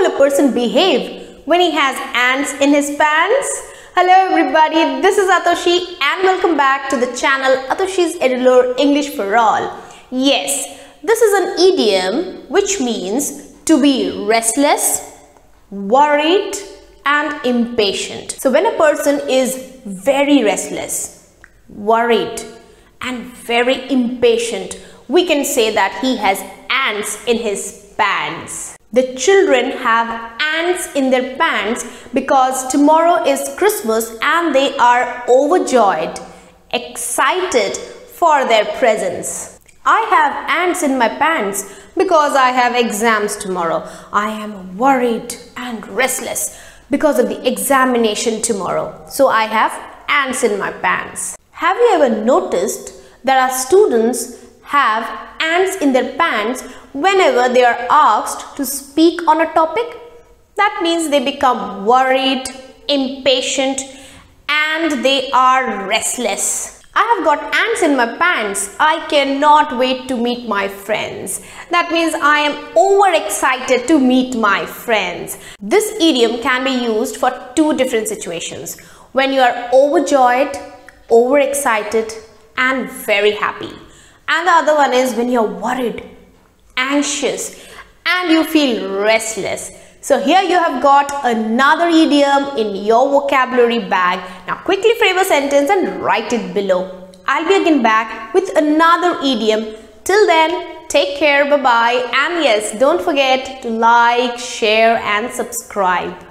will a person behave when he has ants in his pants? Hello everybody, this is Atoshi and welcome back to the channel Atoshi's Edulore English for All. Yes, this is an idiom which means to be restless, worried and impatient. So when a person is very restless, worried and very impatient, we can say that he has ants in his pants. The children have ants in their pants because tomorrow is Christmas and they are overjoyed, excited for their presents. I have ants in my pants because I have exams tomorrow. I am worried and restless because of the examination tomorrow. So I have ants in my pants. Have you ever noticed that our students have ants in their pants whenever they are asked to speak on a topic. That means they become worried, impatient and they are restless. I have got ants in my pants. I cannot wait to meet my friends. That means I am overexcited to meet my friends. This idiom can be used for two different situations. When you are overjoyed, overexcited and very happy and the other one is when you're worried, anxious and you feel restless. So here you have got another idiom in your vocabulary bag. Now quickly frame a sentence and write it below. I'll be again back with another idiom. Till then, take care, bye-bye and yes, don't forget to like, share and subscribe.